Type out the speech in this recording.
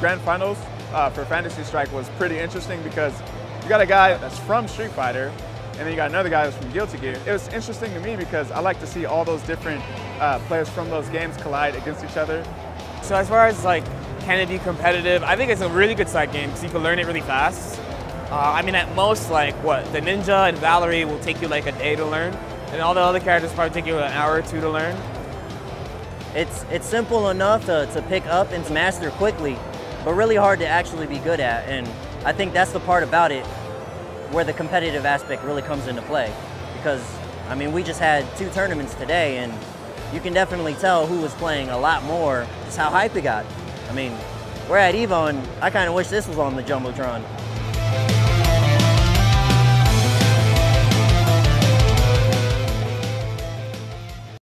grand finals uh, for Fantasy Strike was pretty interesting because you got a guy that's from Street Fighter, and then you got another guy that's from Guilty Gear. It was interesting to me because I like to see all those different uh, players from those games collide against each other. So as far as like, can it be competitive? I think it's a really good side game because you can learn it really fast. Uh, I mean, at most, like what the Ninja and Valerie will take you like a day to learn, and all the other characters probably take you an hour or two to learn. It's it's simple enough to, to pick up and to master quickly, but really hard to actually be good at. And I think that's the part about it where the competitive aspect really comes into play. Because I mean, we just had two tournaments today, and you can definitely tell who was playing a lot more, just how hype it got. I mean, we're at Evo, and I kind of wish this was on the Jumbotron.